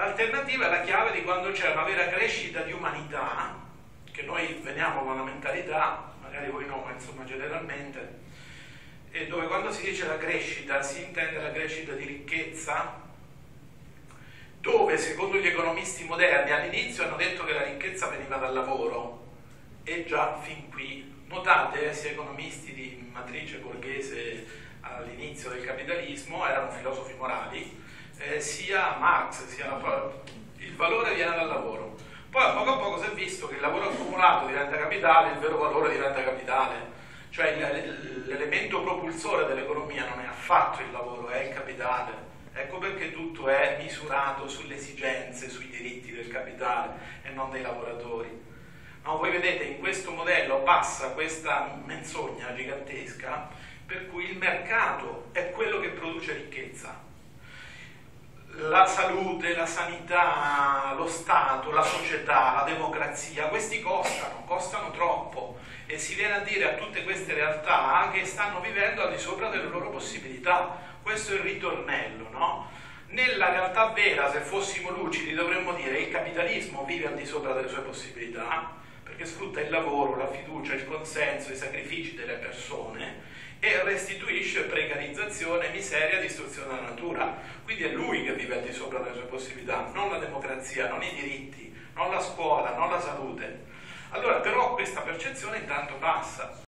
L'alternativa è la chiave di quando c'è una vera crescita di umanità, che noi veniamo con una mentalità, magari voi no, ma insomma generalmente, e dove quando si dice la crescita si intende la crescita di ricchezza, dove secondo gli economisti moderni all'inizio hanno detto che la ricchezza veniva dal lavoro, e già fin qui, notate eh, sia economisti di matrice borghese all'inizio del capitalismo, erano filosofi morali, eh, sia Marx, sia la, il valore viene dal lavoro. Poi a poco a poco si è visto che il lavoro accumulato diventa capitale, il vero valore diventa capitale, cioè l'elemento propulsore dell'economia non è affatto il lavoro, è il capitale. Ecco perché tutto è misurato sulle esigenze, sui diritti del capitale e non dei lavoratori. No, voi vedete in questo modello passa questa menzogna gigantesca per cui il mercato è quello che produce ricchezza. La salute, la sanità, lo Stato, la società, la democrazia, questi costano, costano troppo e si viene a dire a tutte queste realtà che stanno vivendo al di sopra delle loro possibilità. Questo è il ritornello, no? Nella realtà vera, se fossimo lucidi, dovremmo dire che il capitalismo vive al di sopra delle sue possibilità, perché sfrutta il lavoro, la fiducia, il consenso, i sacrifici delle persone restituisce precarizzazione, miseria, distruzione della natura. Quindi è lui che vive al di sopra delle sue possibilità, non la democrazia, non i diritti, non la scuola, non la salute. Allora però questa percezione intanto passa.